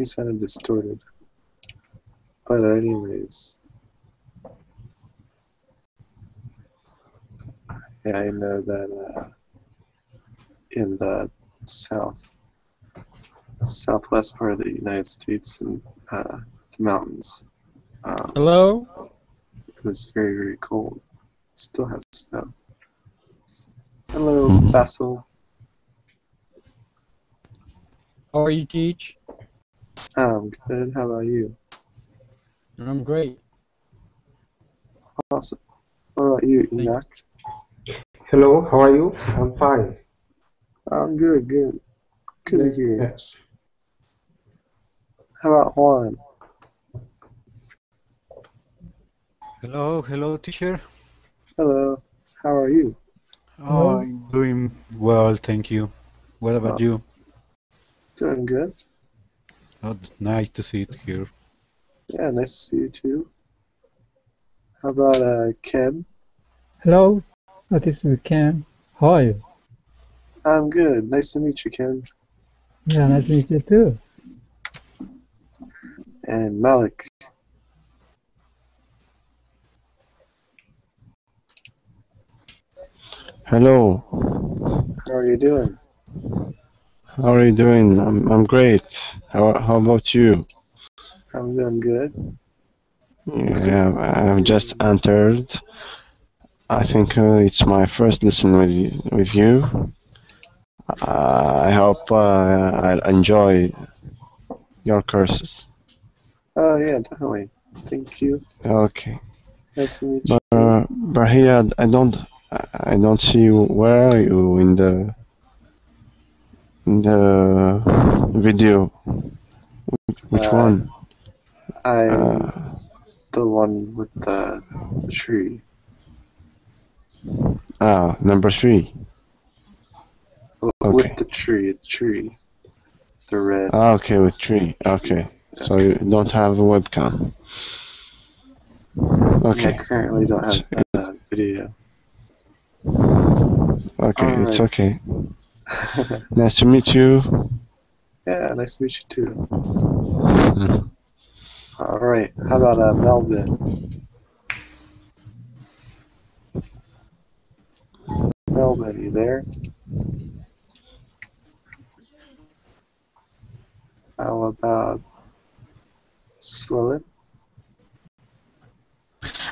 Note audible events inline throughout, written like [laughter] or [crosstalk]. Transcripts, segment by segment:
he sounded distorted. But anyways, yeah, I know that uh, in the south, southwest part of the United States and uh, the mountains, um, Hello? it was very very cold. Still has snow. Hello, Mhm. Basil. How are you, Teach? I'm good. How about you? I'm great. Awesome. How about you, Thank- Enoch? Hello, how are you? I'm fine. I'm good, good. Good to hear. Yes. How about Juan? Hello, hello, teacher. Hello. How are you? Oh, I'm doing well, thank you. What about Oh. you? Doing good. Oh, nice to see it here. Yeah, nice to see you too. How about uh, Ken? Hello, uh, this is Ken. How are you? I'm good. Nice to meet you, Ken. Yeah, nice to meet you too. And Malik. Hello. How are you doing? How are you doing? I'm I'm great. How how about you? I'm doing good. Yeah, I've just entered. I think uh, it's my first lesson with you, with you. Uh, I hope uh, I'll enjoy your courses. Oh yeah, definitely. Thank you. Okay. Nice to meet you. But, but here I don't I don't see you. Where are you in the the video? Which Uh, one? I'm Uh, the one with the, the tree. ah, number three. Okay. With the tree, the tree. The red. Ah, okay, with tree. Okay, so you don't have a webcam. Okay. I currently don't have uh, video. okay, it's okay. [laughs] Nice to meet you. yeah, nice to meet you too. Mhm. All right. How about uh, Melvin? Melvin, you there? How about Slilin?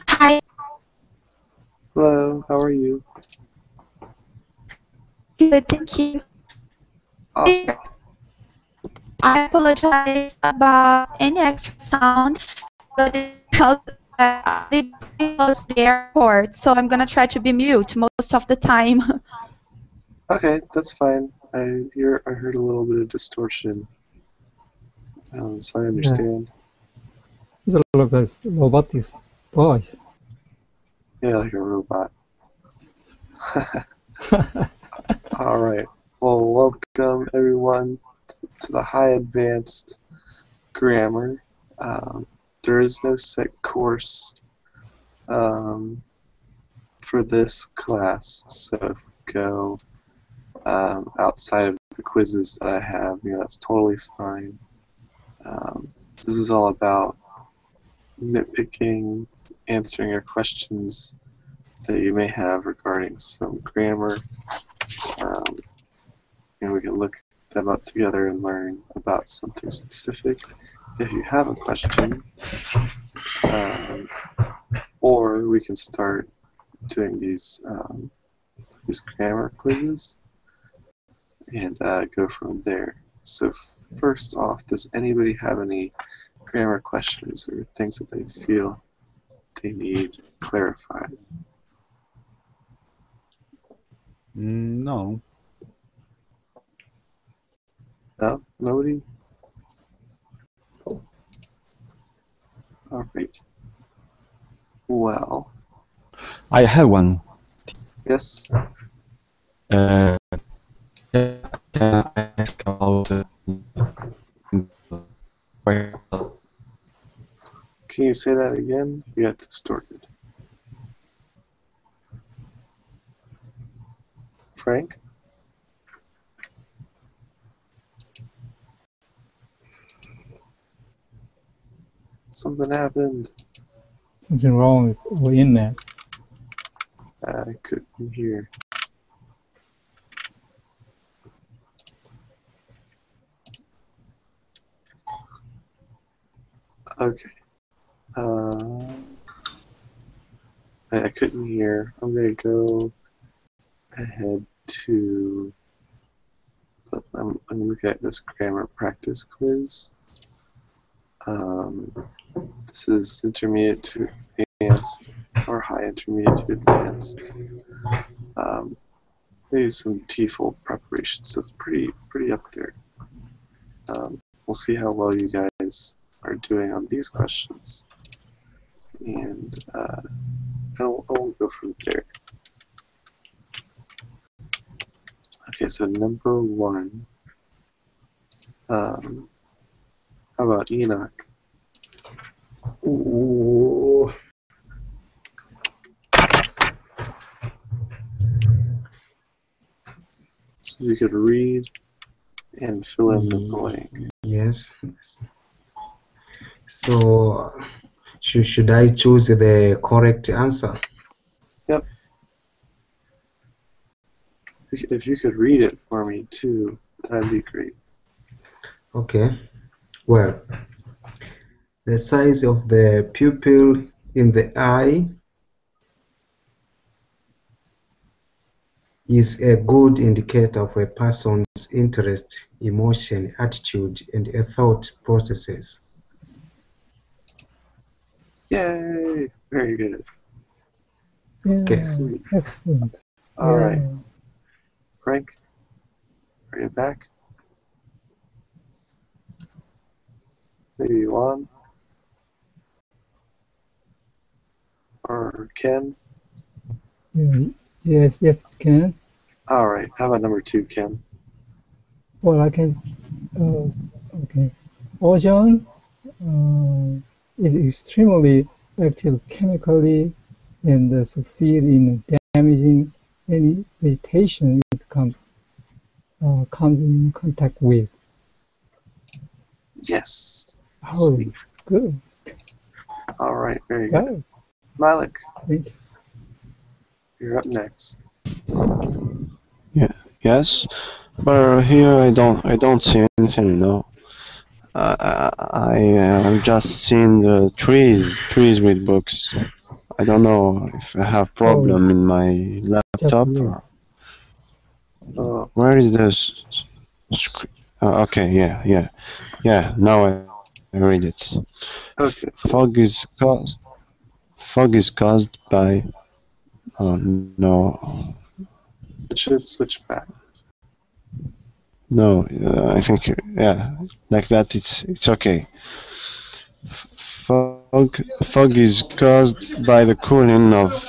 Hi, Hello, how are you? Good, thank you. Awesome. I apologize about any extra sound, but because uh, they close the airport, so I'm gonna try to be mute most of the time. [laughs] Okay, that's fine. I hear I heard a little bit of distortion. Um, so I understand. It's a lot of robotic voice. Yeah, like a robot. [laughs] [laughs] All right. Well, welcome everyone to the high advanced grammar. Um, there is no set course um, for this class, so if we go um, outside of the quizzes that I have, you know, that's totally fine. Um, this is all about nitpicking, answering your questions that you may have regarding some grammar. Um, and we can look them up together and learn about something specific if you have a question. Um, or we can start doing these um, these grammar quizzes and uh, go from there. So first off, does anybody have any grammar questions or things that they feel they need clarified? No, No? Nobody? Alright. Well, I have one. yes. Uh, can I ask about uh, Can you say that again? You got distorted. Frank? Something happened. Something wrong with the internet. I couldn't hear. Okay. Uh, I, I couldn't hear. I'm gonna go ahead to. Looking at this grammar practice quiz. Um, this is intermediate to advanced or high intermediate to advanced. Um, maybe some TOEFL preparation, so it's pretty pretty up there. Um, we'll see how well you guys are doing on these questions, and uh, I'll, I'll go from there. Okay, so number one. Um, how about Enoch? Ooh. So you could read and fill in the Mm. blank. Yes. So, should, should I choose the correct answer? If if you could read it for me too, that'd be great. Okay. Well, the size of the pupil in the eye is a good indicator of a person's interest, emotion, attitude, and a thought processes. Yay! Very good. Yeah, Okay. Excellent. All right, Yeah. Frank, are you back? Maybe Juan or Ken. Yeah, Yes, yes, Ken. All right. How about number two, Ken? Well, I can. Uh, okay. Ozone uh, is extremely active chemically and uh, succeed in damaging any vegetation it comes uh, comes in contact with. Yes. Oh, Sweet. good. All right. Very Got good. it. Malik, Thank you. you're up next. Yeah. Yes, but here I don't I don't see anything. No, uh, I I have just seen the trees trees with books. I don't know if I have problem in my laptop. me. Or, Oh, where is this? Uh, okay, yeah, yeah, yeah. Now I, I read it. okay. Fog is caused. Fog is caused by. Oh no, It should switch back. no. Uh, I think yeah, like that. It's it's okay. Fog fog is caused by the cooling of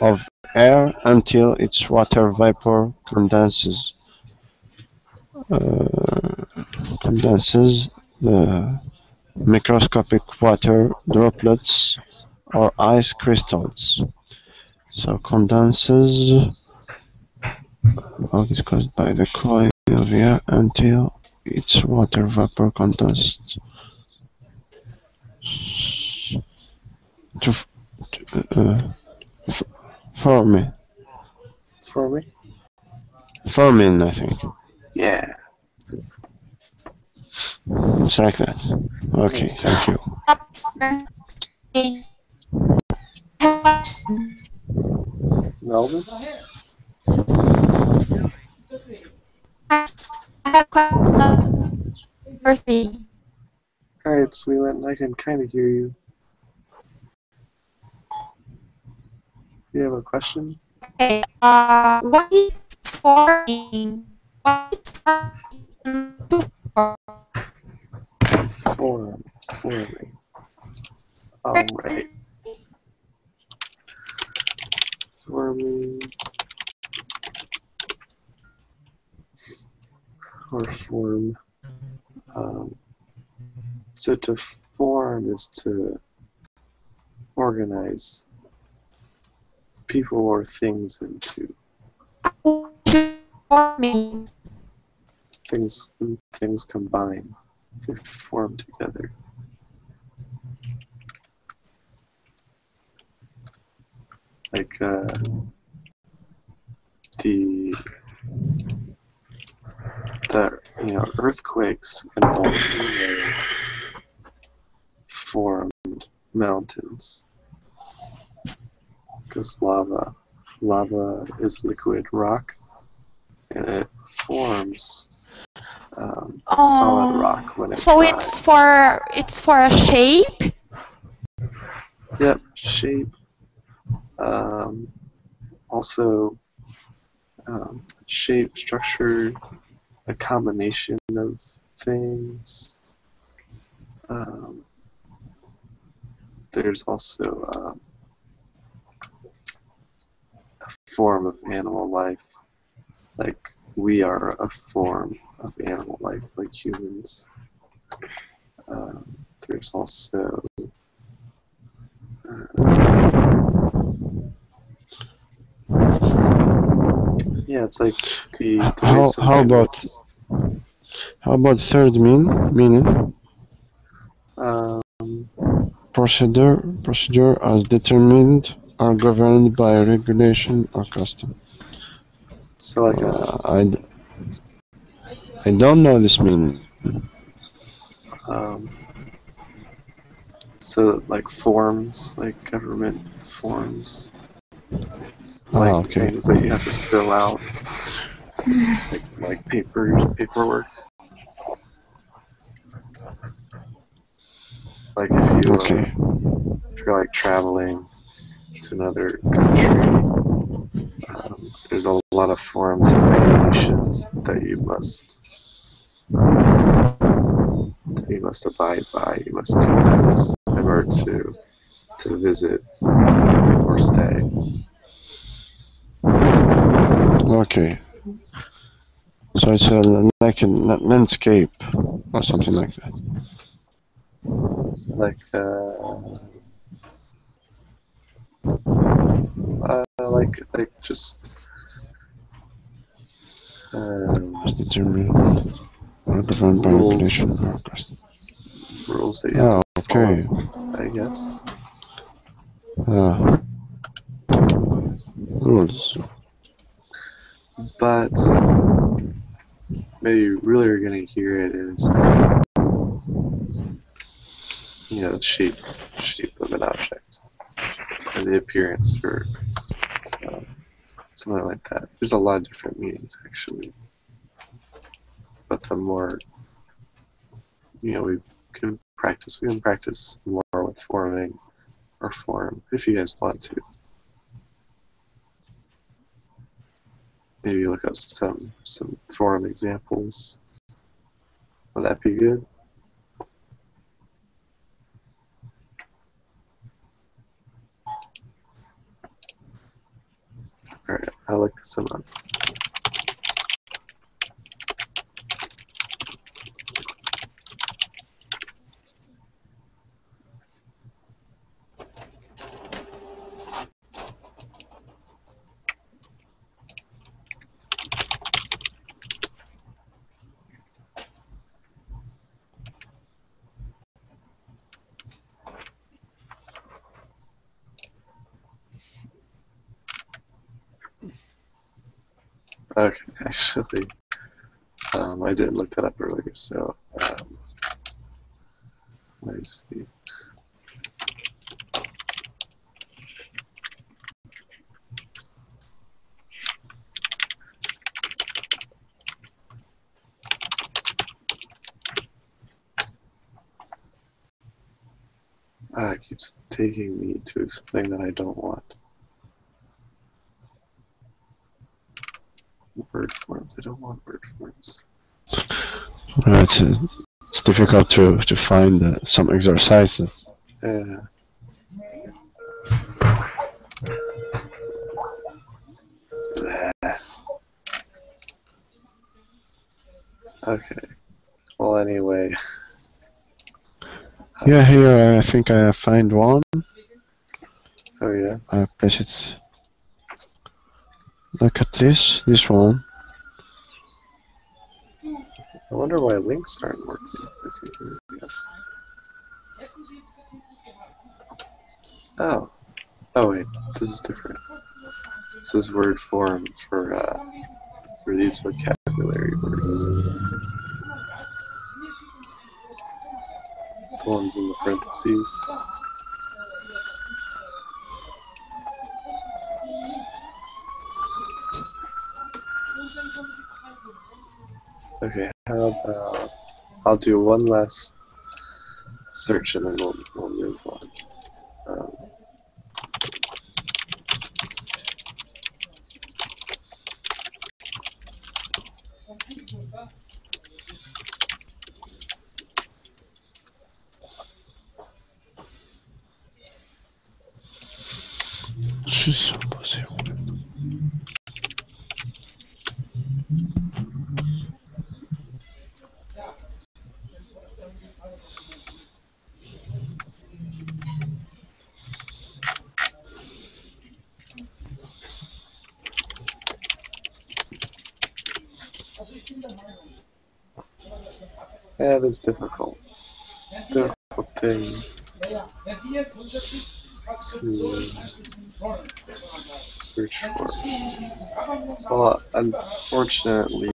of air until its water vapor condenses. Uh, condenses the microscopic water droplets or ice crystals. So condenses fog is caused by the cooling of air until its water vapor condenses. To, to uh, f- forming, For me? forming, I think. Yeah. It's like that. Okay, thank you. Melvin? I have question number three. All right, Sweeland, I can kind of hear you. You have a question? Okay, uh, what is forming? What is forming to form? Form. Forming. All right. Forming. Or form. Um, so to form is to organize people or things into? Things things combine. They form together. Like uh, the the you know earthquakes and volcanoes formed mountains because lava lava is liquid rock and it forms um, solid Oh, rock when it So dries. it's for it's for a shape. Yep, shape. Um, also, um, shape, structure, a combination of things. Um, there's also um, a form of animal life. Like we are a form of animal life, like humans. Um, there's also Yeah, it's like the, the How- how about- How about third mean meaning? um, Procedure procedure as determined are governed by regulation or custom. so like Uh, I, d- I don't know this meaning. um, so like forms, like government forms, like Ah, okay. things that you have to fill out, like, like paper paperwork. Like if you uh, Okay. if you're like traveling to another country, um, there's a lot of forms and regulations that you must um, that you must abide by. You must do that in order to to visit or stay. Okay. So it's a, like a landscape or something like that. Like uh, uh like like just um, As determined or governed by Rules. regulation or custom. rules that you have Oh, to okay. follow. I guess. Ah. Rules. but maybe you really are gonna hear it is you know the shape shape of an object or the appearance or um, something like that there's a lot of different meanings actually but the more you know we can practice we can practice more with forming or form if you guys want to maybe look up some some forum examples. Would that be good? All right, I'll look some up. Okay, actually, um, I didn't look that up earlier, so um, let me see. Ah, it keeps taking me to something that I don't want. Word forms. I don't want word forms. Uh, it's, uh, it's difficult to, to find uh, some exercises. Yeah. [sighs] Okay. Well, anyway. Yeah, here I think I find one. Oh yeah. I place it. Look at this, this one. I wonder why links aren't working. Oh. Oh wait. this is different. This is word form for uh, for these vocabulary words. The ones in the parentheses. Okay, how about I'll do one last search and then we'll, we'll move on. Um, is difficult. Difficult thing to search for. So, unfortunately,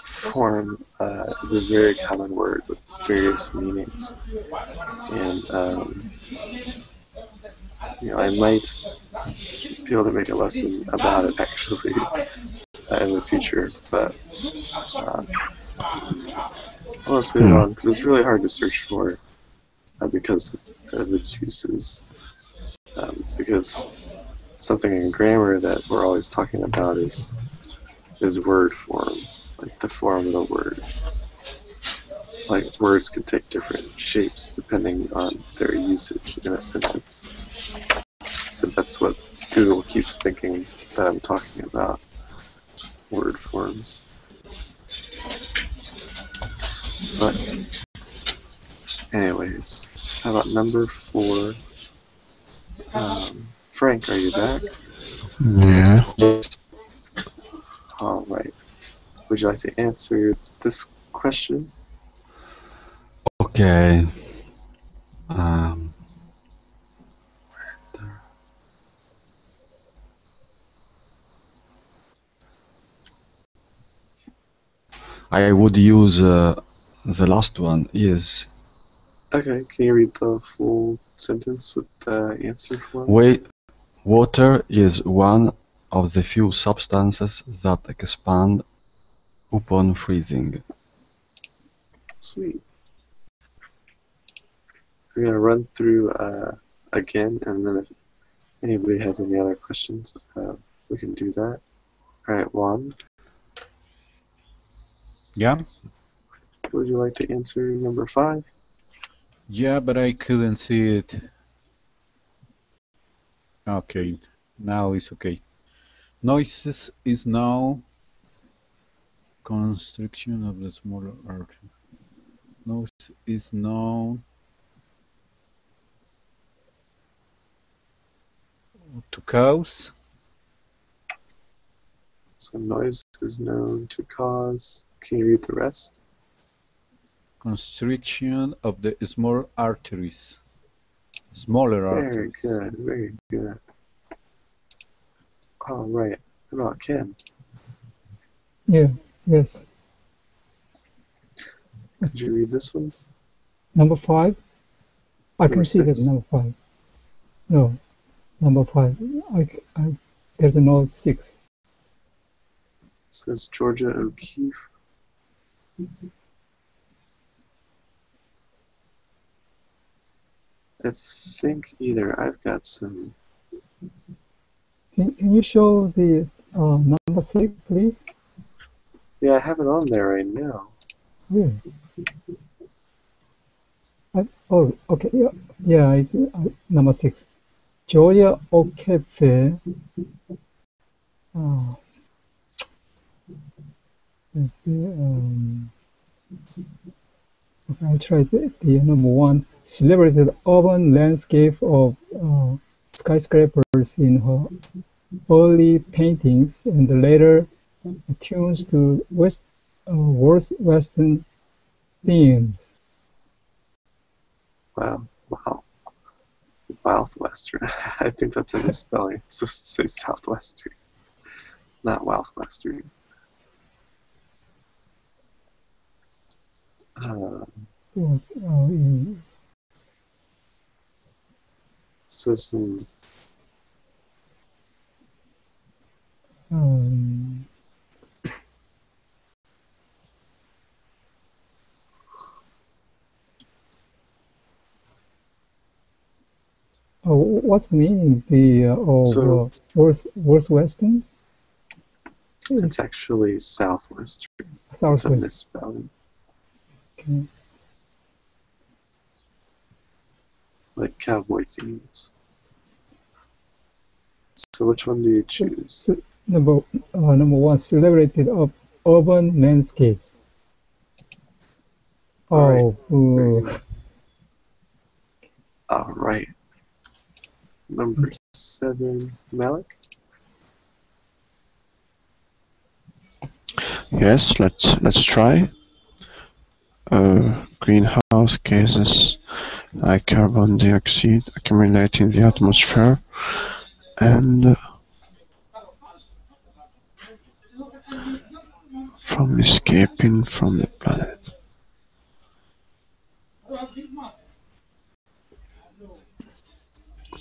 form uh, is a very common word with various meanings, and um, you know I might be able to make a lesson about it [laughs] actually uh, in the future, but uh, let's move Hmm. on because it's really hard to search for uh, because of, of its uses. Um, because something in grammar that we're always talking about is is word form, like the form of the word. Like words could take different shapes depending on their usage in a sentence. So that's what Google keeps thinking that I'm talking about. Word forms. But anyways, how about number four? Um, Frank, are you back? Yeah. All right. Would you like to answer this question? Okay. Um, I would use uh, the last one is Okay, can you read the full sentence with the answer for me? Water is one of the few substances that expand upon freezing. Sweet. We're gonna run through uh, again, and then if anybody has any other questions, uh, we can do that. All right, Juan, Yeah? Would you like to answer number five? Yeah, but I couldn't see it. Okay, now it's okay. Noises is now constriction of the smaller artery. Noise is known to cause So noise is known to cause. Can you read the rest? Constriction of the small arteries. Smaller Very arteries. good, very good. All right. About Ken? Yeah, yes. Could you read this one? Number five. I Number can see that number five. No, number five. I, I, there's no six. says Georgia O'Keeffe. I think either I've got some. Can, can you show the uh, number six, please? Yeah, I have it on there right now. Yeah. I, oh, okay. Yeah, yeah it's uh, number six. Joya O'Keeffe. Oh. Okay, um, okay, I'll try the, the number one. Celebrated urban landscape of uh, skyscrapers in her early paintings and later tunes to West uh, worst Western themes. Wow, wow. Southwestern. [laughs] I think that's a misspelling. [laughs] To say Southwestern, not Southwestern. Uh, was uh, in so some um, Oh, what's the meaning the uh, of So- uh, Northwestern? it's actually Southwestern. It's a Southwest. misspelling. Okay. Like cowboy themes. So which one do you choose? So, number uh, number one, celebrated of urban landscapes. All Oh, uh, All right. Number seven, Malik. Yes, let's let's try. Uh, greenhouse gases like carbon dioxide accumulate in the atmosphere and uh, from escaping from the planet.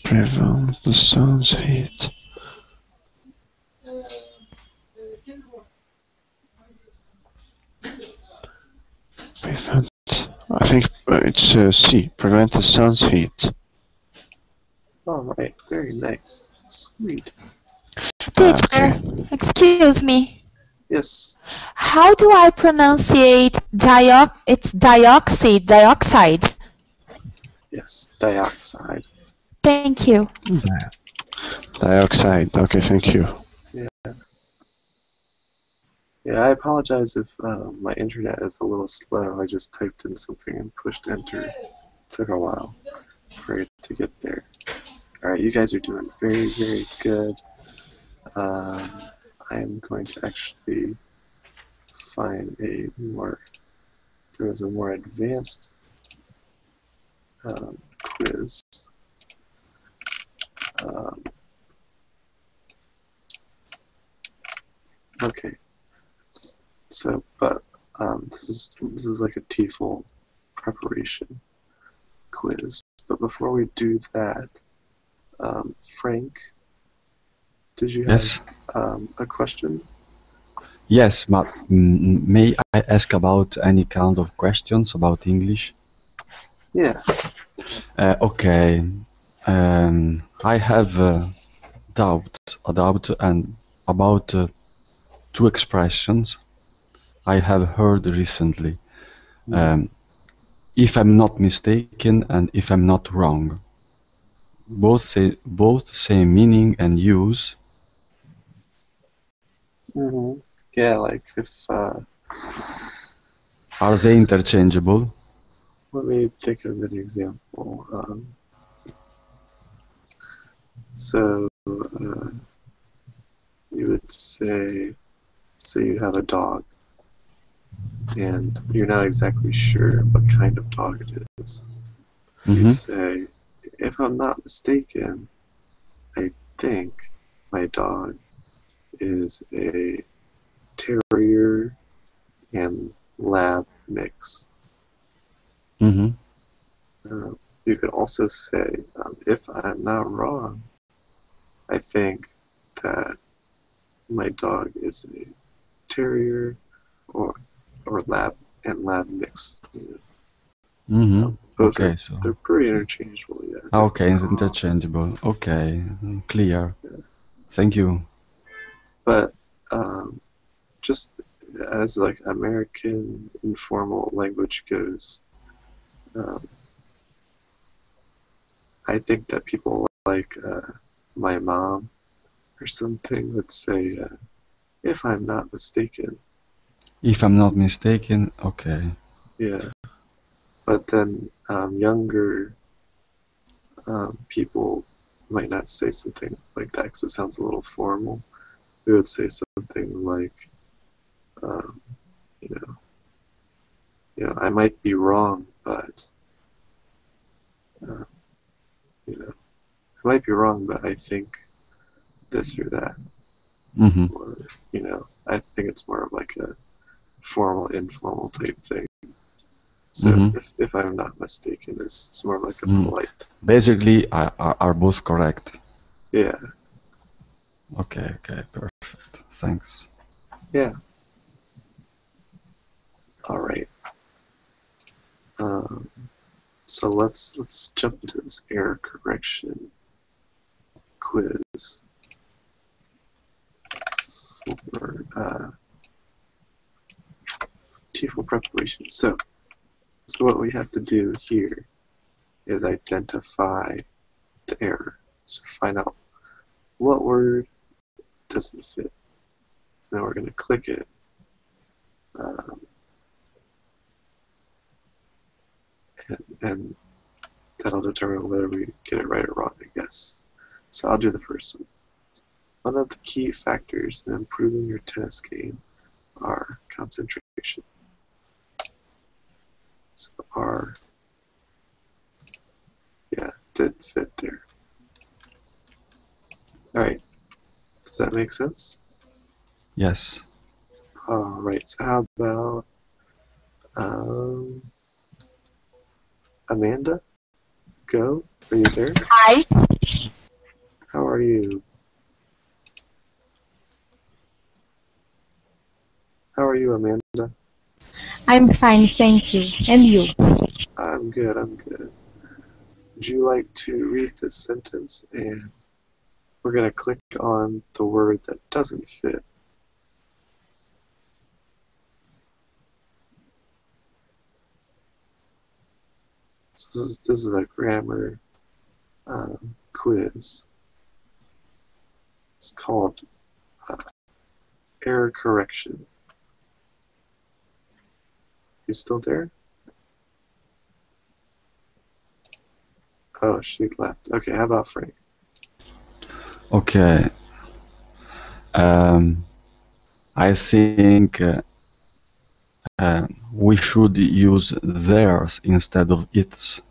Prevent the sun's heat. Prevent. I think uh, it's uh, C. Prevent the sun's heat. All right, very nice. Sweet. Teacher, Okay. excuse me. Yes. How do I pronunciate diox? It's dioxide, dioxide. Yes. Dioxide. Thank you. Dioxide. Okay, thank you. Yeah, I apologize if uh, my internet is a little slow. I just typed in something and pushed enter. It took a while for it to get there. All right, you guys are doing very, very good. Um, I am going to actually find a more. There was a more advanced um, quiz. Um, okay. So, but um, this is this is like a TOEFL preparation quiz. But before we do that, um, Frank, did you have Yes. um, a question? Yes, but mm, may I ask about any kind of questions about English? Yeah. Uh, okay. Um, I have a doubt, a doubt and about uh, two expressions I have heard recently. Um, if I'm not mistaken and if I'm not wrong. Both say both same meaning and use. hmm Yeah, like if uh, Are they interchangeable? let me think of an example. Um, so uh, you would say, say you have a dog, and you're not exactly sure what kind of dog it is. Mhm. You'd say, if I'm not mistaken, I think my dog is a terrier and lab mix. hmm Uh, you could also say, um, if I'm not wrong, I think that my dog is a terrier or or lab and lab mix. You know, hmm both Okay, are, so they're pretty interchangeable. Yeah. Ah, okay, interchangeable. Okay, clear. Thank you. but um, just as like American informal language goes, um, I think that people like uh, my mom or something would say, uh, if I'm not mistaken, If I'm not mistaken, okay. yeah. But then um, younger um, people might not say something like that because it sounds a little formal. We would say something like, um, you know, you know, I might be wrong, but, uh, you know, I might be wrong, but I think this or that, hmm or you know, I think it's more of like a formal, informal type thing. So Mhm. if if I'm not mistaken, it's, it's more like a Mm. polite. Basically, I, are, are both correct. Yeah, Okay, okay, perfect. Thanks. yeah. All right. Um, so let's let's jump into this error correction quiz for uh, TOEFL preparation. So, so what we have to do here is identify the error. So find out what word doesn't fit. Then we're going to click it. Um, and, and that'll determine whether we get it right or wrong, I guess. So I'll do the first one. One of the key factors in improving your tennis game are concentration. So R, yeah, did fit there. All right, does that make sense? Yes. All right, so how about um, Amanda? Go. Are you there? Hi, How are you? How are you, Amanda? I'm fine, thank you. And you? I'm good, I'm good. Would you like to read this sentence? And we're going to click on the word that doesn't fit. So this is, this is a grammar um, quiz. It's called uh, error correction. You still there? Oh, she left. Okay, how about Frank? Okay. Um, I think uh, uh, we should use theirs instead of its.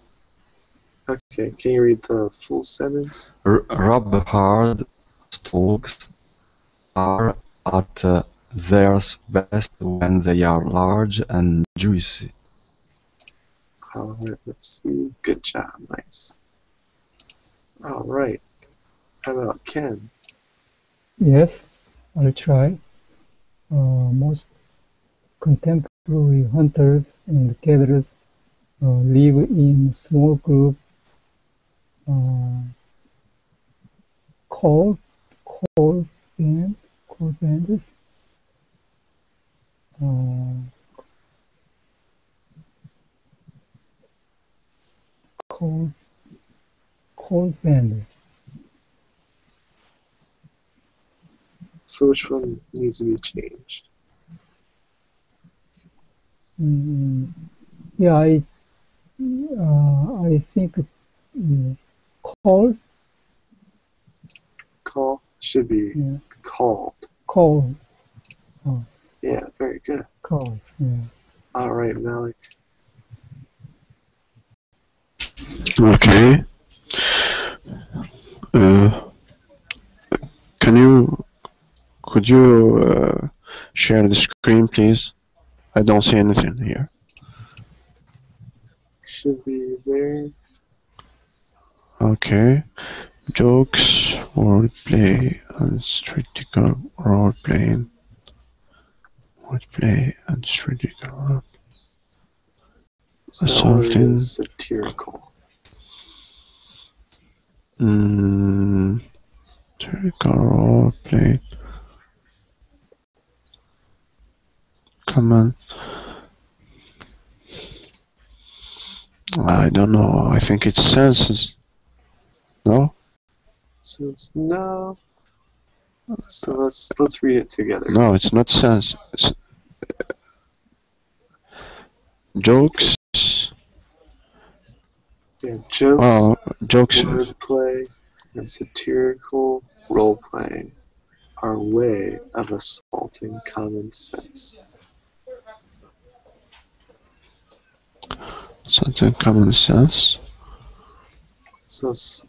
Okay, can you read the full sentence? R- rubber hard stalks are at uh, their best when they are large and juicy. All right, let's see. Good job, nice. All right. How about Ken? Yes, I'll try. Uh, most contemporary hunters and gatherers uh, live in small group uh, called called band called bands. Uh, called called band. So which one needs to be changed? Mm, yeah, I uh, I think mm, called Call should be yeah, called. called Yeah, very good. called yeah. All right, Malik. Okay. Uh, can you, could you uh, share the screen, please? I don't see anything here. Should be there. Okay. Jokes, wordplay, and strategical role playing. Wordplay and strategical role. So that word Assaulting. is satirical. Mm, strategical role play. Come on. I don't know. I think it's senses. no. Says no. So let's let's read it together. No, it's not sense. It's, uh, jokes. Yeah, jokes, Oh, jokes. wordplay, and satirical role playing are a way of assaulting common sense. Something common sense. So, s-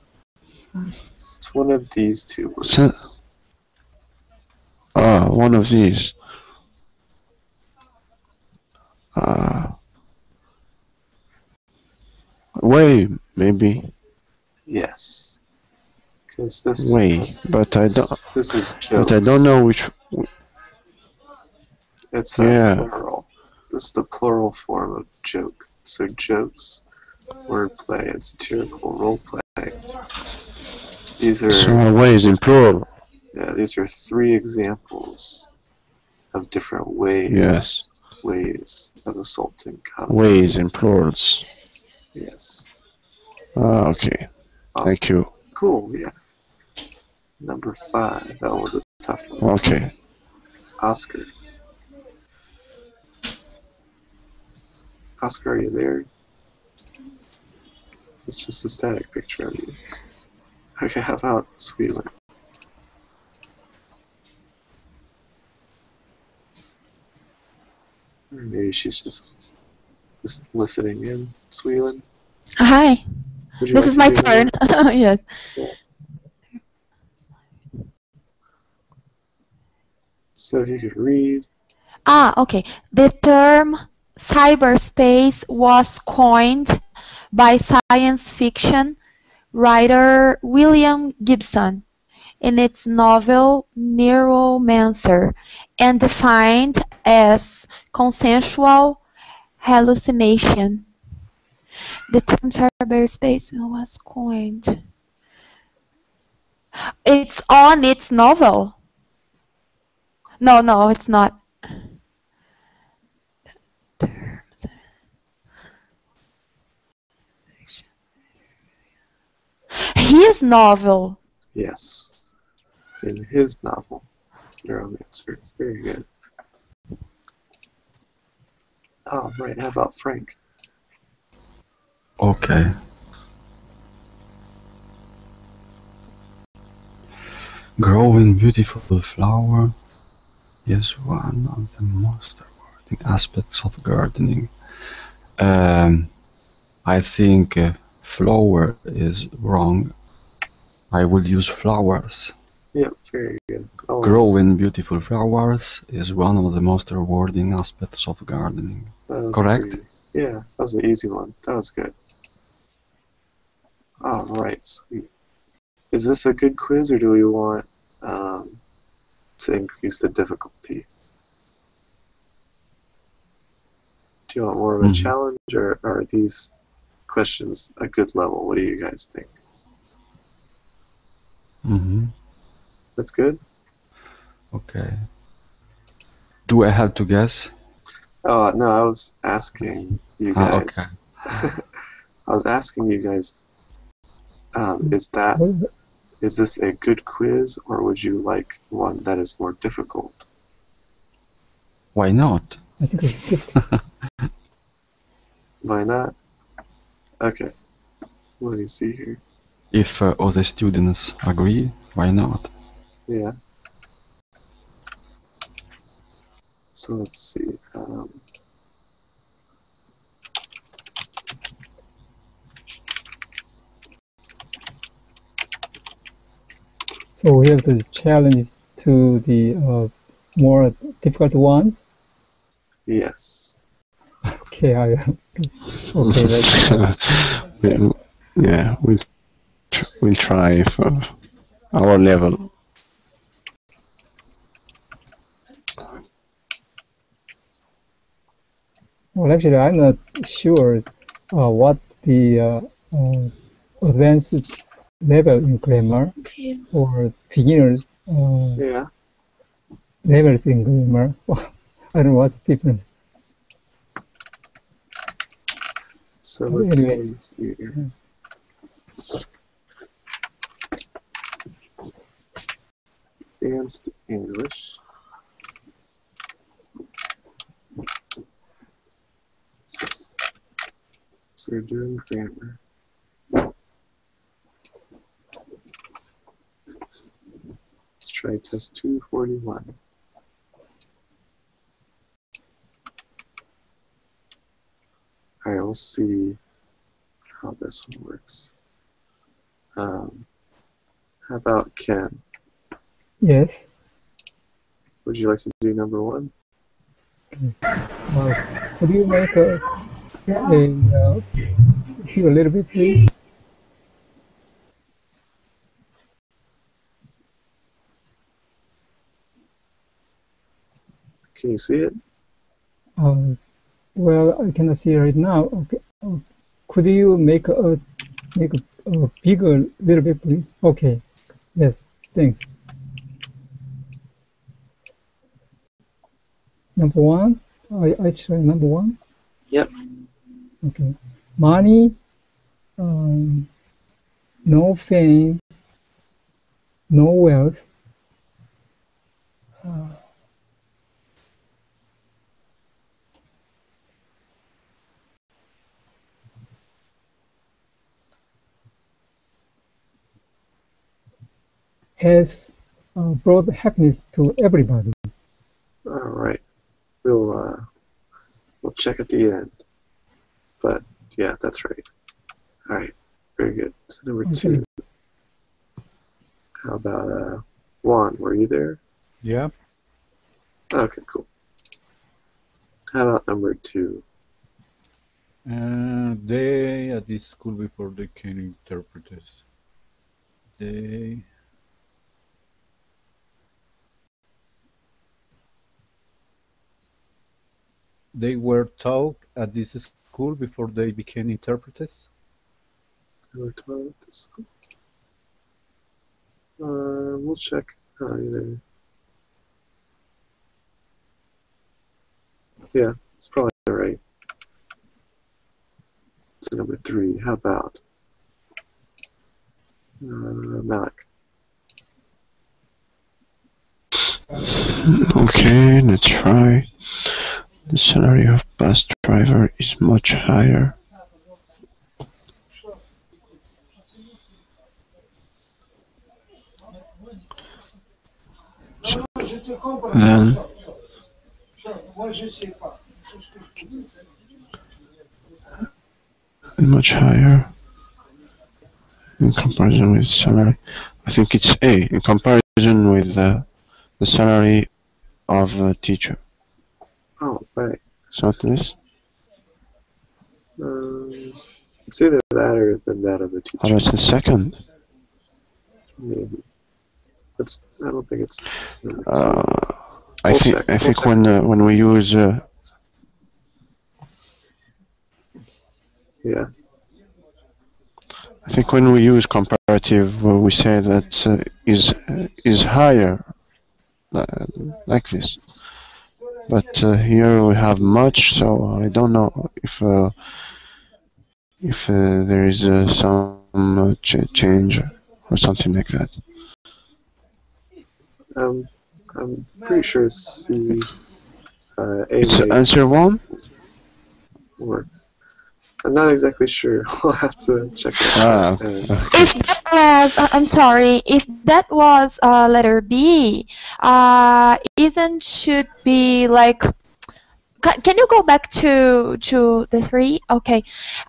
It's one of these two words. Ah, one of these. Uh, way, maybe. Yes. Because this is Way, but I don't. This is jokes. But I don't know which. It's a Yeah. plural. This is the plural form of joke. So jokes, wordplay, and satirical roleplay. These are So ways in plural. Yeah, these are three examples of different ways Yes. ways of assaulting common Ways in plurals. Yes. Ah, okay. Awesome. Thank you. Cool, yeah. Number five. That was a tough one. Okay. Oscar. Oscar, are you there? It's just a static picture of you. Okay, how about Sweetland? Maybe she's just, just listening in. Sweetland? Hi. This like is my turn. it? [laughs] yes. So if you could read. Ah, okay. The term cyberspace was coined by science fiction writer William Gibson in its novel Neuromancer and defined as consensual hallucination. The term cyberspace was coined. It's on its novel. No, no, it's not. His novel. Yes. In his novel, Neuromancer. It's very good. Oh, right. How about Frank? Okay. Growing beautiful flower is one of the most rewarding aspects of gardening. Um, I think uh, flower is wrong. I will use flowers. Yep, very good. Always. Growing beautiful flowers is one of the most rewarding aspects of gardening. Correct? pretty- yeah, that was an easy one. That was good. All right, sweet. Is this a good quiz, or do we want um, to increase the difficulty? Do you want more of a Mhm. challenge, or are these questions a good level? What do you guys think? hmm That's good. Okay. Do I have to guess? Oh no, I was asking you guys. Ah, guys. [laughs] I was asking you guys. Um, is that is this a good quiz, or would you like one that is more difficult? Why not? I think it's difficult. Why not? Okay. Let me see here. If uh, other students agree, why not? Yeah. So let's see. Um, So we have to challenge to the uh, more difficult ones. yes. Okay, I okay. Let's, [laughs] Yeah, yeah, we'll tr- we'll try for our level. Well, actually, I'm not sure uh, what the uh, uh, advanced level in grammar or beginners uh, Yeah. levels in grammar. [laughs] I don't know what's the difference. So let's Anyway. see here. Advanced English. We're doing grammar. Let's try test 241. Alright, we'll see how this one works. Um, How about Ken? Yes. Would you like to do number one? Uh, could you make a, a uh, here a little bit, please? Can you see it? Uh, well, I cannot see right now. Okay. Uh, could you make a make a, a bigger little bit, please? Okay. Yes. Thanks. Number one. I I try number one. Yep. Okay. Money. Um, no fame. No wealth. Uh, has uh, brought happiness to everybody. All right. We'll uh, we'll check at the end. But yeah, that's right. All right. Very good. So number Okay. two. How about uh, Juan? Were you there? Yeah. Okay, cool. How about number two? Uh, they at this school before they can interpreters. They they were taught at this school before they became interpreters. Number twelve. at this school? Uh, we'll check. Uh, either. Yeah, it's probably right. So number three. How about uh, Malik? Okay, let's try. The salary of bus driver is much higher. Then much higher in comparison with salary. I think it's A in comparison with uh, the salary of a teacher. Oh, right. It's not this. Um, it's either that or than that of a teacher. How about the second? Maybe. It's. I don't think it's. Uh, I think check, I we'll think check. when uh, when we use uh, yeah. I think when we use comparative, uh, we say that uh, is uh, is higher, uh, like this. But uh, here we have much, so I don't know if uh, if uh, there is uh, some uh, ch- change or something like that. Um, I'm pretty sure C. Uh, A It's answer one. work. I'm not exactly sure. [laughs] I'll have to check it Ah, out. Uh, If was, uh, I'm sorry, if that was uh, letter B, uh, isn't should be like, can you go back to to the three? Okay.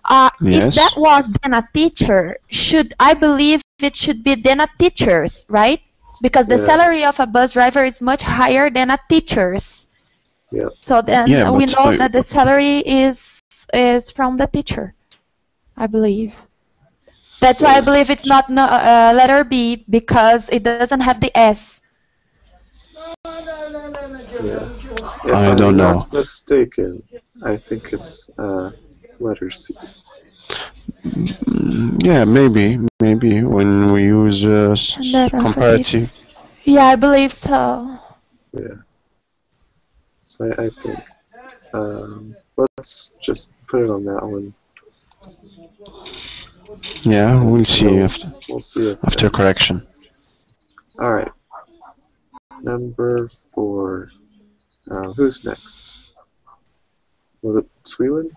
Uh, If that was then a teacher, should I believe it should be then a teacher's, right? Because the Yeah. salary of a bus driver is much higher than a teacher's. Yeah. So then Yeah, we know uh, that the salary is is from the teacher, I believe. That's why I believe it's not no, uh, letter B because it doesn't have the S. yeah. If I I'm don't know. not mistaken, I think it's uh, letter C. Yeah, maybe, maybe when we use uh, s- And that of a comparative. Yeah, I believe so. Yeah. So I, I think. Um, let's just put it on that one. Yeah, we'll see We'll- after We'll see it. after correction. All right. Number four. Uh, who's next? Was it Sweden?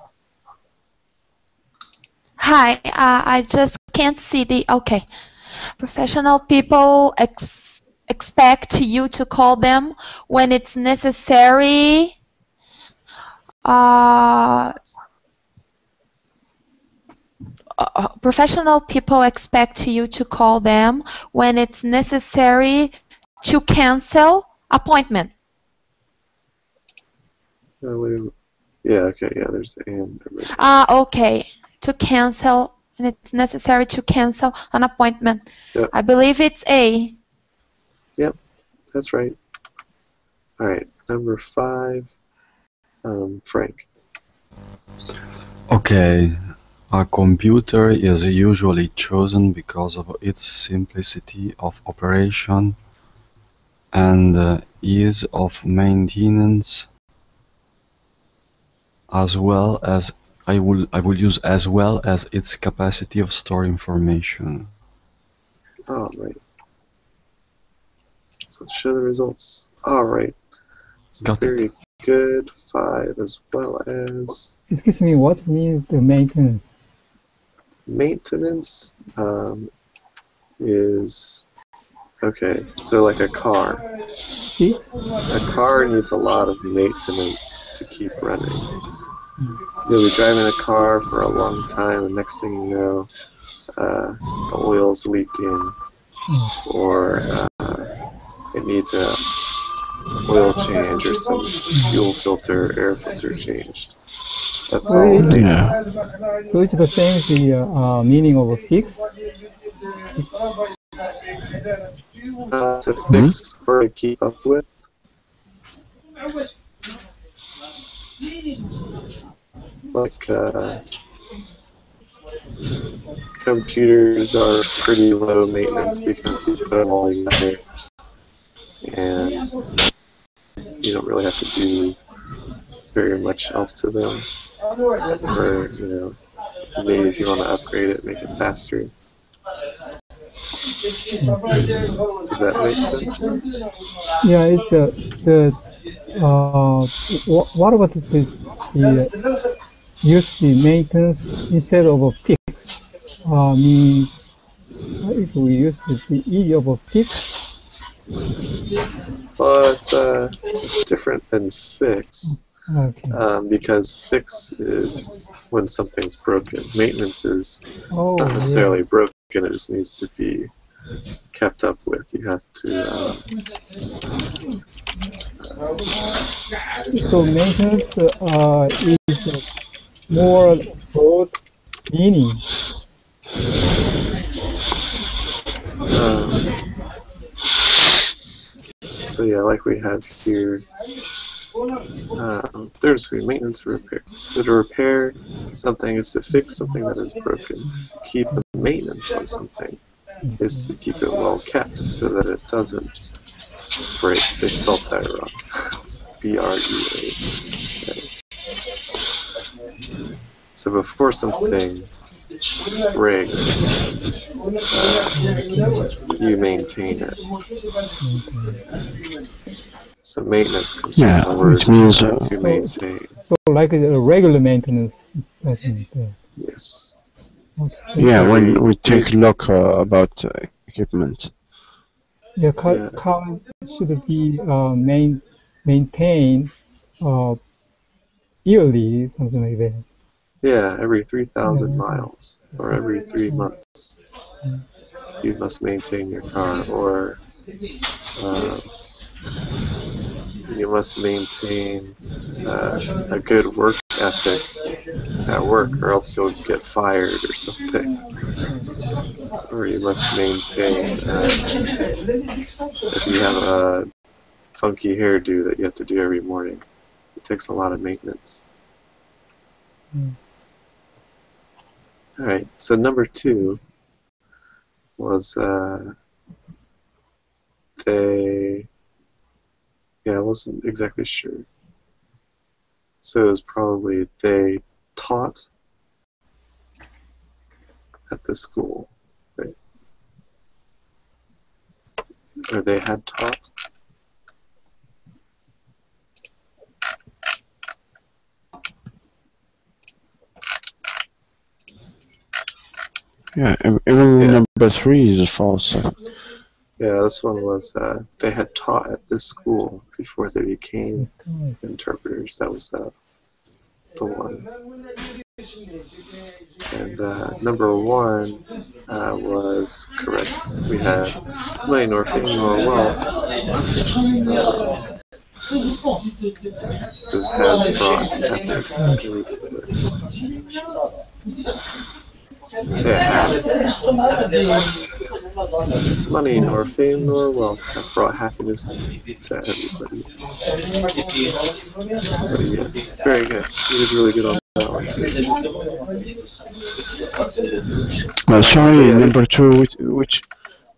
Hi, uh, I just can't see the. Okay. Professional people ex- expect you to call them when it's necessary. Uh, uh, professional people expect you to call them when it's necessary to cancel appointment. Uh, yeah, okay, yeah, there's and. Ah, okay. To cancel, and it's necessary to cancel an appointment. Yep. I believe it's A. Yep, that's right. All right, number five, um, Frank. Okay, a computer is usually chosen because of its simplicity of operation and uh, ease of maintenance, as well as I will I will use as well as its capacity of store information. All right. So let's show the results. All right. So Got it. very good. Five as well as Excuse me, what means the maintenance? Maintenance um, is okay. So like a car. A car needs a lot of maintenance to keep running. You'll be driving a car for a long time, and next thing you know, uh, the oil's leaking, or uh, it needs a oil change or some fuel filter, air filter changed. That's So all. it's, Yeah. so it's the same the uh, uh, meaning of a fix? Uh, to fix or to keep up with. Like uh, computers are pretty low maintenance because you put them all together, and you don't really have to do very much else to them, except for you know maybe if you want to upgrade it, make it faster. Does that make sense? Yeah, it's uh, the uh, what about the, the uh, use the maintenance instead of a fix? Uh, means if we use the, the easy of a fix, Well, it's uh, it's different than fix okay. um, because fix is when something's broken. Maintenance is Oh, not necessarily yes. broken; it just needs to be kept up with. You have to. Um, So maintenance uh, is more broad meaning. um, so yeah, like we have here. Um, there's the maintenance and repair. So to repair something is to fix something that is broken. To keep maintenance on something is to keep it well kept so that it doesn't break. They spelled that wrong. It's [laughs] B R E A K. So before something breaks, uh, you maintain it. So maintenance comes Yeah, from the word it means, uh, to maintain. So like a regular maintenance session there. Yes. Okay. Yeah, when we take a look uh, about uh, equipment. Yeah, car, Yeah. car should be uh, main, maintained uh, yearly, something like that. Yeah, every 3,000 miles or every three months, you must maintain your car, or uh, you must maintain uh, a good work ethic at work, or else you'll get fired or something. Or you must maintain, uh, if you have a funky hairdo that you have to do every morning, it takes a lot of maintenance. All right. So number two was uh, they. Yeah, I wasn't exactly sure. So it was probably they taught at the school, right? Or they had taught. Yeah, ev- even Yeah. number three is false. Yeah, this one was uh, they had taught at this school before they became interpreters. That was the the one. And uh, number one uh, was correct. We had money nor fame wealth. Uh, whose has brought happiness to me to the Yeah, have. Money nor fame nor wealth have brought happiness to everybody. So yes, very good. You did really good on that one too. Uh, sorry, number two, which, which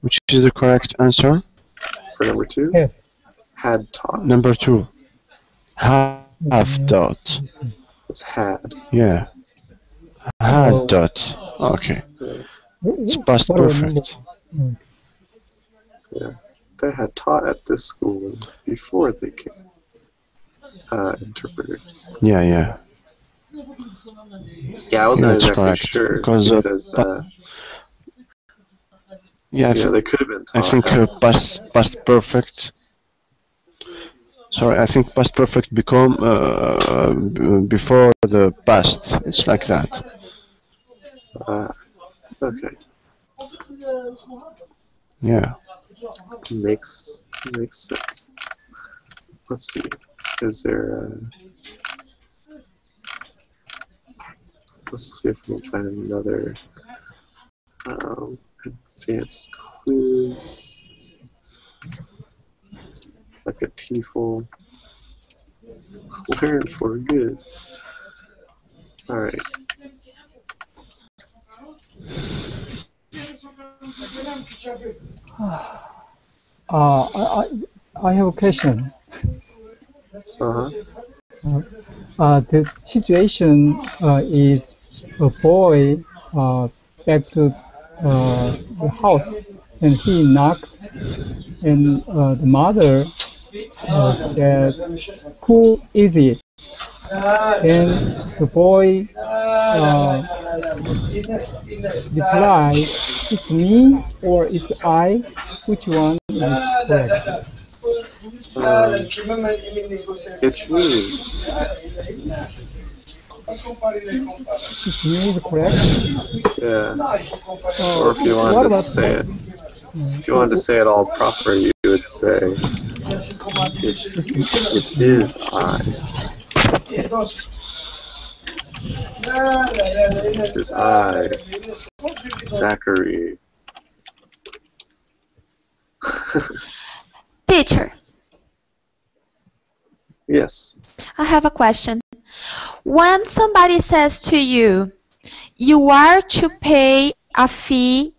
which is the correct answer? For number two, Have. had taught Number two. Have dot. was had. Yeah. Oh. Had dot. Okay. It's past What perfect. Yeah, they had taught at this school before they came. Uh, interpreters. Yeah, yeah. Yeah, I wasn't exactly correct, sure because, because uh, Yeah, I, you they could have been I think uh, past past perfect. Sorry, I think past perfect become uh, b- before the past. It's like that. uh, okay, Yeah. makes makes sense. Let's see. Is there? Uh, let's see if we can find another um, advanced quiz, like a TOEFL. Learn for good. All right. [sighs] Uh, I, I, I have a question. Uh huh. Uh, the situation uh, is a boy uh, back to uh, the house and he knocked and uh, the mother uh, said, who is it? And the boy uh, replied, it's me or it's I? Which one is correct? It's me. It's me is correct? Yeah. Uh, Or if you wanted to say it, if you wanted to say it all proper, you would say, "It's it is I." It is I, Zachary. [laughs] Teacher, Yes. I have a question. When somebody says to you, you are to pay a fee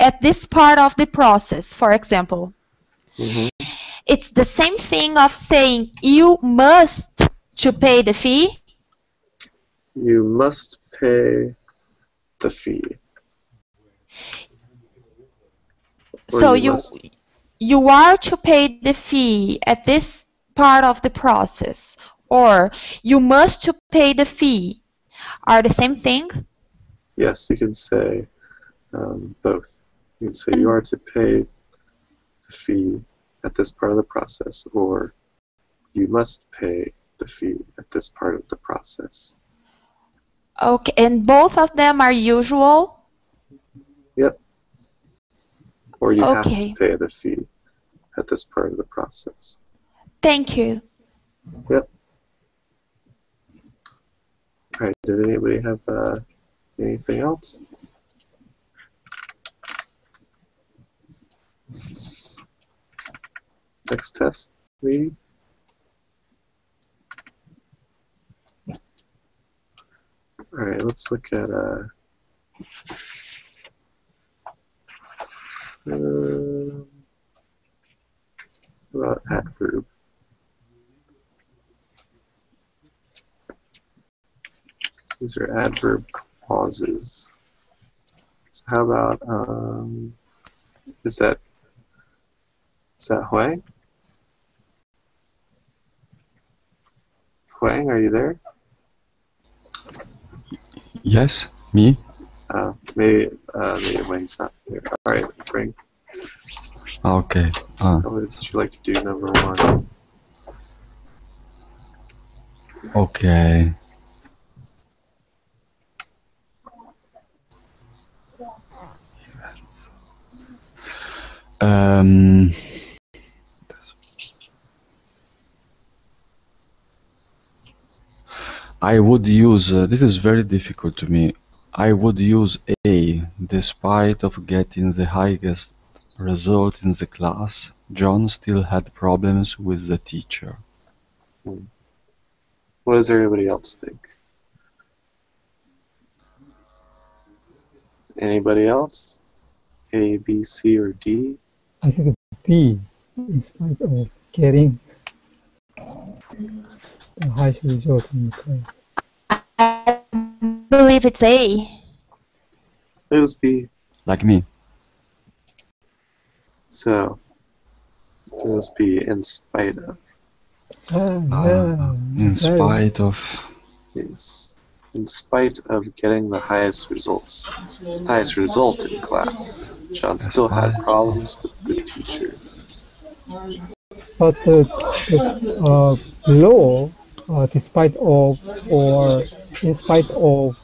at this part of the process, for example, hmm it's the same thing of saying you must to pay the fee? You must pay the fee. Or So you must- you are to pay the fee at this part of the process or you must to pay the fee are the same thing? Yes, you can say um, both. You can say you are to pay the fee at this part of the process, or you must pay the fee at this part of the process. Okay, and both of them are usual? Yep. Or you have to pay the fee at this part of the process. Thank you. Yep. All right. Did anybody have uh, anything else? Next test, maybe. All right. Let's look at uh. Um, about adverb. These are adverb clauses. So how about um, is that is that Huang? Huang, are you there? Yes, me. Uh, maybe, uh, maybe Wayne's not here. All right, Frank. Okay. Uh, what would you like to do, number one? Okay. Um. I would use, uh, this is very difficult to me. I would use A, despite of getting the highest result in the class, John still had problems with the teacher. What does everybody else think? Anybody else? A, B, C, or D? I think B, in spite of getting the highest result in the class. I believe it's A. It was B. Like me. So it was B in spite of. Ah, Ah, yeah, in right. spite of. Yes. In spite of getting the highest results, highest result in class, John still had problems with the teacher. But the, the uh, below, uh, despite of or in spite of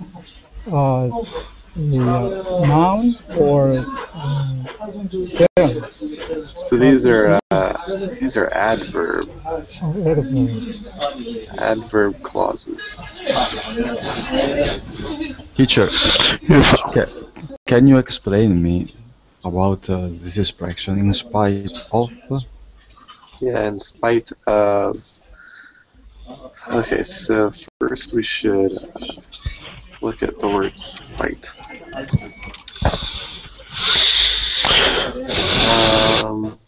uh, the uh, noun or um, gerund, So these are uh, these are adverb adverb. adverb clauses. Teacher, Yes. ca- can you explain me about uh, this expression in spite of? Yeah, in spite of. Okay, so first we should look at the word spite. Um,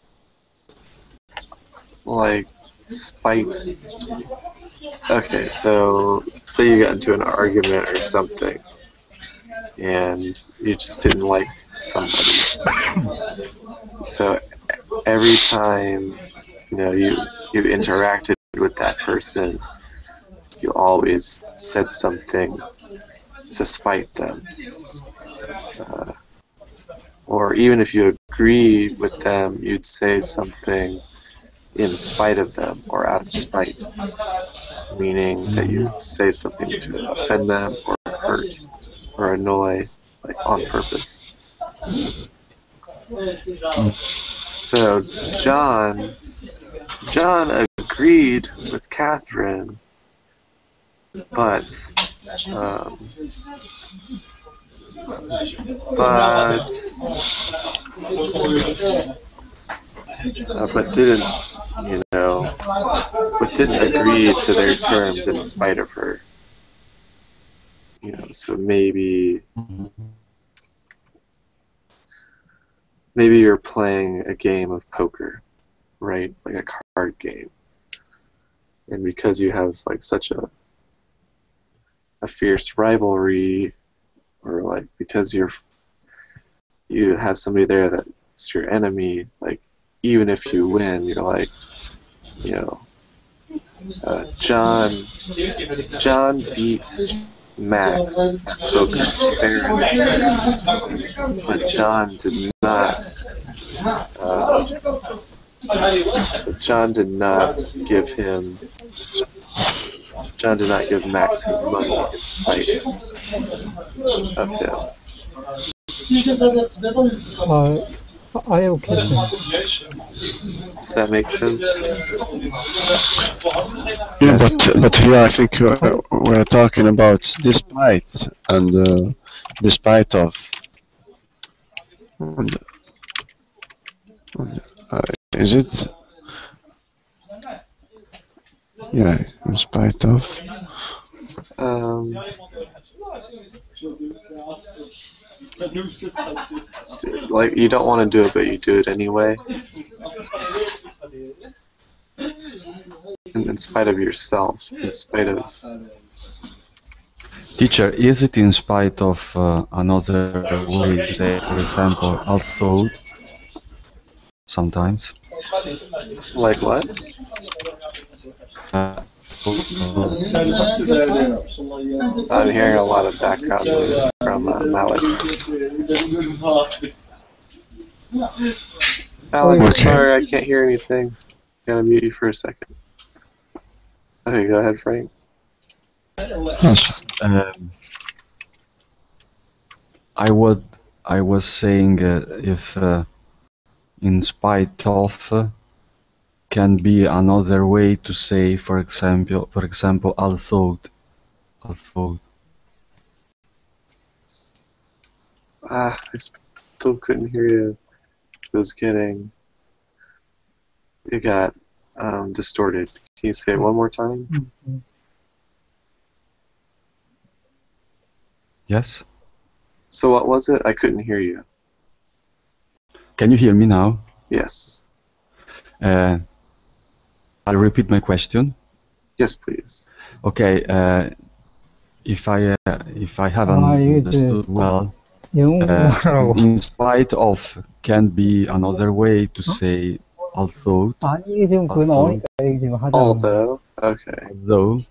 like spite. Okay, so say you got into an argument or something, and you just didn't like somebody. So every time you know you you interacted with that person, you always said something to spite them. Uh, or even if you agree with them, you'd say something in spite of them or out of spite, meaning that you'd say something to offend them or hurt or annoy, like on purpose. So John, John agreed with Catherine, but um, but uh, but didn't you know but didn't agree to their terms in spite of her. You know so maybe maybe you're playing a game of poker right? Like a card game. And because you have like such a a fierce rivalry or like because you're you have somebody there that's your enemy like even if you win you're like you know uh, john john beat max at but john did not uh, john did not give him john did not give max his money in spite of him Uh, I have a question. Does that make sense? Yeah, but but here I think uh, we're talking about despite and uh, despite of. And, and, uh, is it? Yeah, in spite of. Um, like you don't want to do it, but you do it anyway. In, in spite of yourself, in spite of Teacher, is it in spite of uh, another way say, for example, although? Sometimes. like what? I'm hearing a lot of background noise from uh, Malik. Malik, I'm sorry, I can't hear anything. I'm gonna mute you for a second. Okay, go ahead, Frank. Um, I would I was saying uh, if uh, in spite of uh, can be another way to say, for example, for example, although, although. Ah, I still couldn't hear you. It was getting. It got um, distorted. Can you say it one more time? Yes. So what was it? I couldn't hear you. Can you hear me now? Yes. Uh, I'll repeat my question. Yes, please. Okay. Uh, if I uh, if I haven't understood did. well, uh, in spite of can be another way to say although. although. Although. Okay. Although.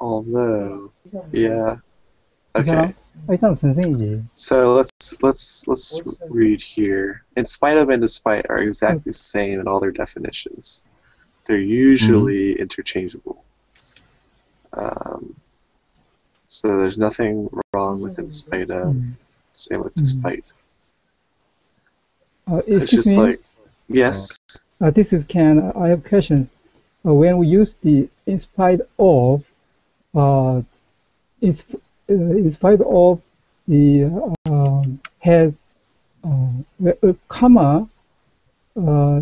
Although. Yeah. Okay. So let's let's let's read here. In spite of and despite are exactly the same in all their definitions. They're usually mm-hmm. interchangeable. Um, so there's nothing wrong with in spite of. Mm-hmm. Same with despite. Uh, it's just me? like yes. Uh, this is Ken. I have questions. Uh, when we use the in spite of, uh, in, in spite of the uh, has uh, a comma uh,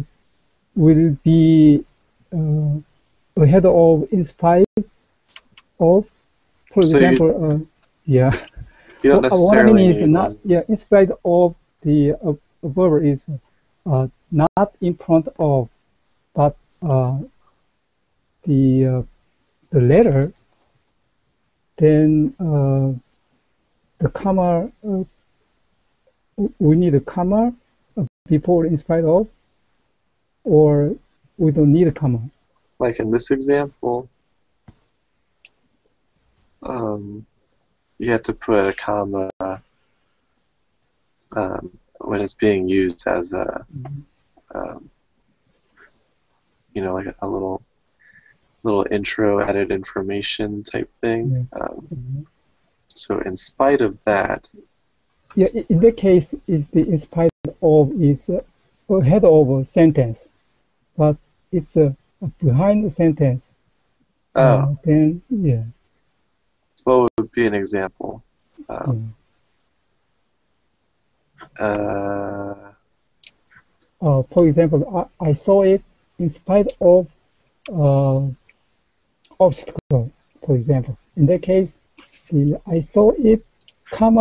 will be uh, ahead of in spite of. For So example, uh, yeah. [laughs] You don't What- I mean is not yeah. In spite of the uh, verb is uh, not in front of, but uh, the uh, the letter, then uh, the comma. Uh, we need a comma before in spite of, or we don't need a comma. Like in this example, um, you have to put a comma um, when it's being used as a, um, you know, like a, a little, little intro, added information type thing. Um, so, in spite of that, Yeah, in that case, is the in spite of is uh, ahead of a sentence, but it's uh, behind the sentence. oh, Uh, then yeah, what would be an example? Um, uh, uh, for example, I, I saw it in spite of uh, obstacle. For example, in that case, the I saw it, comma